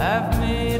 I've made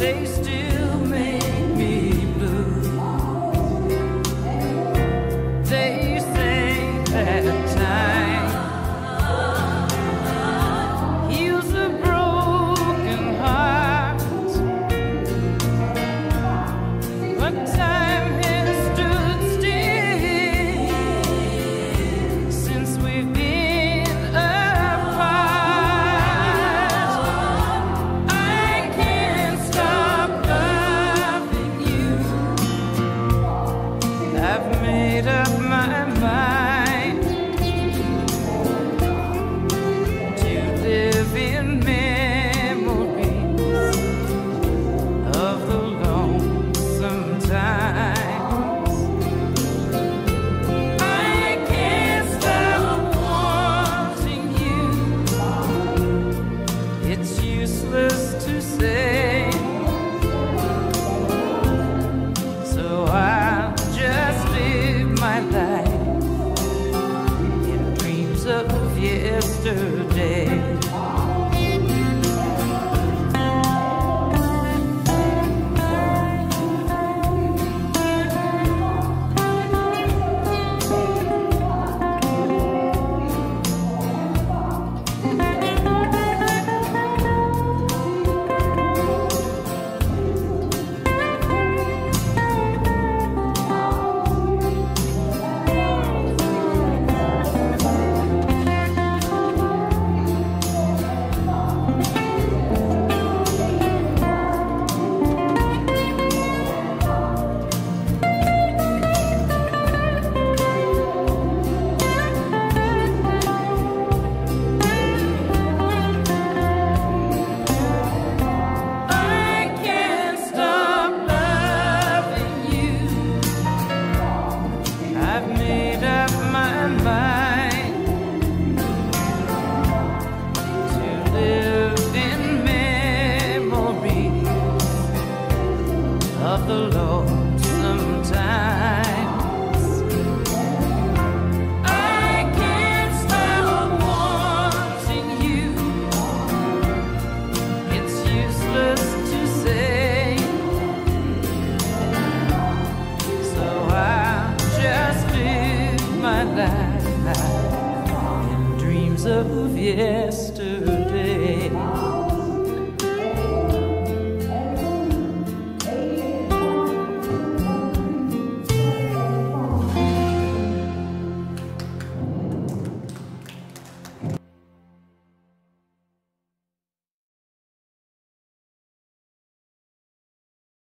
they still yesterday. of yesterday.